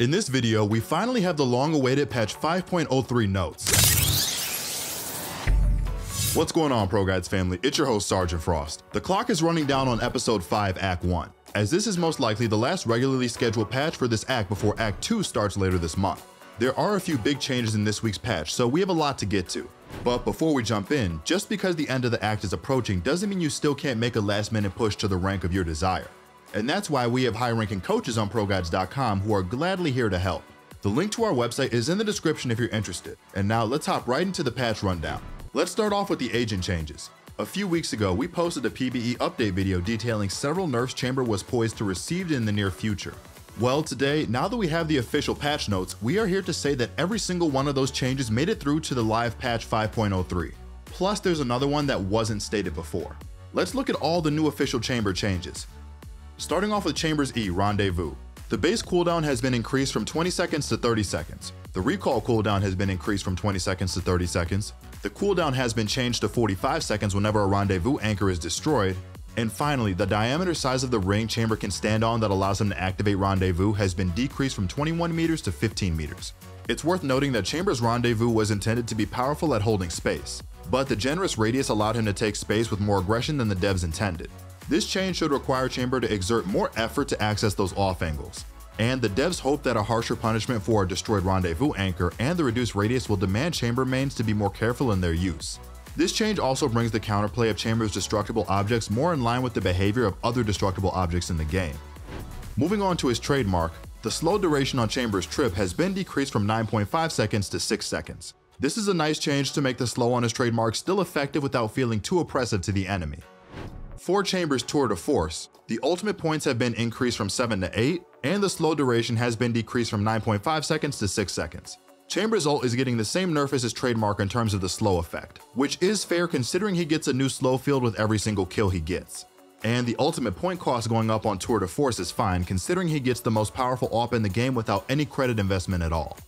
In this video, we finally have the long-awaited patch 5.03 notes. What's going on, ProGuides family? It's your host, Sergeant Frost. The clock is running down on Episode 5, Act 1, as this is most likely the last regularly scheduled patch for this act before Act 2 starts later this month. There are a few big changes in this week's patch, so we have a lot to get to. But before we jump in, just because the end of the act is approaching doesn't mean you still can't make a last minute push to the rank of your desire. And that's why we have high ranking coaches on ProGuides.com who are gladly here to help. The link to our website is in the description if you're interested. And now let's hop right into the patch rundown. Let's start off with the agent changes. A few weeks ago, we posted a PBE update video detailing several nerfs Chamber was poised to receive in the near future. Well, today, now that we have the official patch notes, we are here to say that every single one of those changes made it through to the live patch 5.03. Plus, there's another one that wasn't stated before. Let's look at all the new official chamber changes. Starting off with Chambers E Rendezvous. The base cooldown has been increased from 20 seconds to 30 seconds. The recall cooldown has been increased from 20 seconds to 30 seconds. The cooldown has been changed to 45 seconds whenever a rendezvous anchor is destroyed. And finally, the diameter size of the ring Chamber can stand on that allows him to activate Rendezvous has been decreased from 21 meters to 15 meters. It's worth noting that Chamber's Rendezvous was intended to be powerful at holding space, but the generous radius allowed him to take space with more aggression than the devs intended. This change should require Chamber to exert more effort to access those off angles. And the devs hope that a harsher punishment for a destroyed rendezvous anchor and the reduced radius will demand chamber mains to be more careful in their use. This change also brings the counterplay of Chamber's destructible objects more in line with the behavior of other destructible objects in the game. Moving on to his trademark, the slow duration on Chamber's trip has been decreased from 9.5 seconds to 6 seconds. This is a nice change to make the slow on his trademark still effective without feeling too oppressive to the enemy. For Chambers Tour de Force, the ultimate points have been increased from 7 to 8, and the slow duration has been decreased from 9.5 seconds to 6 seconds. Chambers ult is getting the same nerf as his trademark in terms of the slow effect, which is fair considering he gets a new slow field with every single kill he gets. And the ultimate point cost going up on Tour de Force is fine considering he gets the most powerful AWP in the game without any credit investment at all.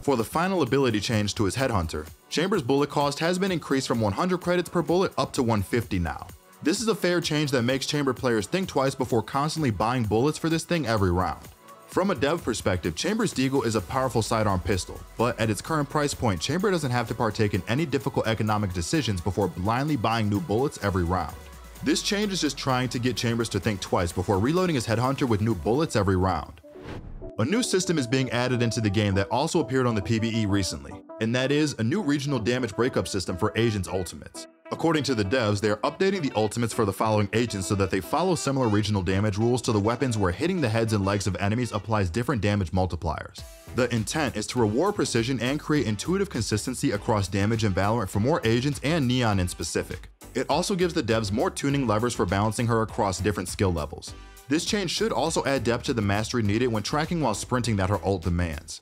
For the final ability change to his Headhunter, Chambers' bullet cost has been increased from 100 credits per bullet up to 150 now. This is a fair change that makes Chamber players think twice before constantly buying bullets for this thing every round. From a dev perspective, Chamber's Deagle is a powerful sidearm pistol, but at its current price point, Chamber doesn't have to partake in any difficult economic decisions before blindly buying new bullets every round. This change is just trying to get Chambers to think twice before reloading his Headhunter with new bullets every round. A new system is being added into the game that also appeared on the PBE recently, and that is a new regional damage breakup system for Agents Ultimates. According to the devs, they are updating the ultimates for the following agents so that they follow similar regional damage rules to the weapons where hitting the heads and legs of enemies applies different damage multipliers. The intent is to reward precision and create intuitive consistency across damage and Valorant for more agents and Neon in specific. It also gives the devs more tuning levers for balancing her across different skill levels. This change should also add depth to the mastery needed when tracking while sprinting that her ult demands.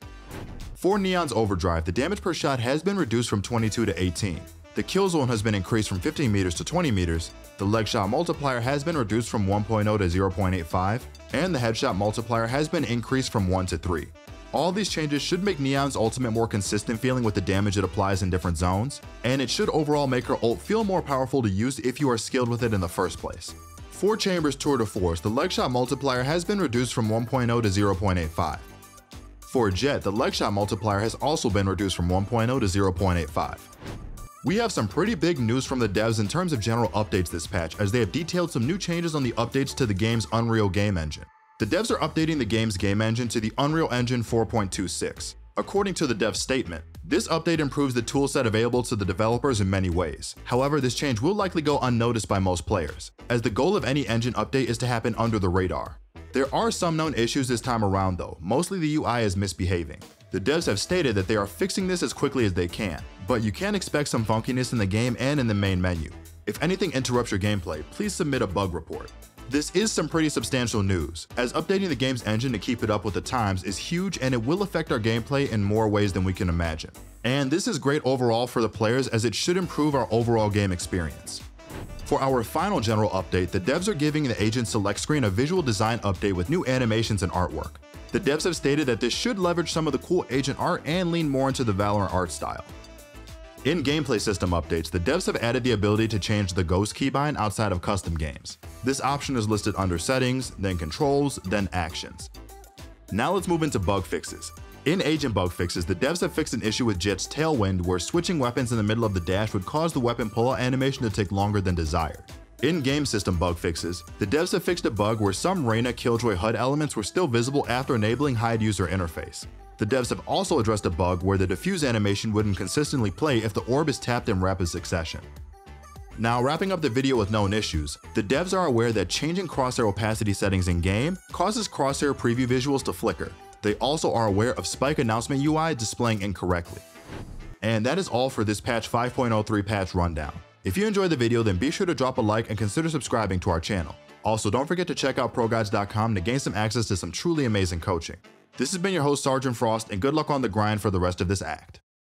For Neon's Overdrive, the damage per shot has been reduced from 22 to 18. The kill zone has been increased from 15 meters to 20 meters, the leg shot multiplier has been reduced from 1.0 to 0.85, and the headshot multiplier has been increased from 1 to 3. All these changes should make Neon's ultimate more consistent feeling with the damage it applies in different zones, and it should overall make her ult feel more powerful to use if you are skilled with it in the first place. For Chambers Tour de Force, the leg shot multiplier has been reduced from 1.0 to 0.85. For Jett, the leg shot multiplier has also been reduced from 1.0 to 0.85. We have some pretty big news from the devs in terms of general updates this patch, as they have detailed some new changes on the updates to the game's Unreal game engine. The devs are updating the game's game engine to the Unreal Engine 4.26. According to the dev statement, this update improves the toolset available to the developers in many ways. However, this change will likely go unnoticed by most players, as the goal of any engine update is to happen under the radar. There are some known issues this time around though, mostly the UI is misbehaving. The devs have stated that they are fixing this as quickly as they can, but you can expect some funkiness in the game and in the main menu. If anything interrupts your gameplay, please submit a bug report. This is some pretty substantial news, as updating the game's engine to keep it up with the times is huge and it will affect our gameplay in more ways than we can imagine. And this is great overall for the players as it should improve our overall game experience. For our final general update, the devs are giving the Agent Select screen a visual design update with new animations and artwork. The devs have stated that this should leverage some of the cool agent art and lean more into the Valorant art style. In gameplay system updates, the devs have added the ability to change the ghost keybind outside of custom games. This option is listed under settings, then controls, then actions. Now let's move into bug fixes. In Agent Bug Fixes, the devs have fixed an issue with Jett's Tailwind where switching weapons in the middle of the dash would cause the weapon pullout animation to take longer than desired. In game system bug fixes, the devs have fixed a bug where some Reyna Killjoy HUD elements were still visible after enabling hide user interface. The devs have also addressed a bug where the defuse animation wouldn't consistently play if the orb is tapped in rapid succession. Now wrapping up the video with known issues, the devs are aware that changing crosshair opacity settings in game causes crosshair preview visuals to flicker. They also are aware of spike announcement UI displaying incorrectly. And that is all for this patch 5.03 patch rundown. If you enjoyed the video then be sure to drop a like and consider subscribing to our channel. Also don't forget to check out ProGuides.com to gain some access to some truly amazing coaching. This has been your host Sergeant Frost and good luck on the grind for the rest of this act.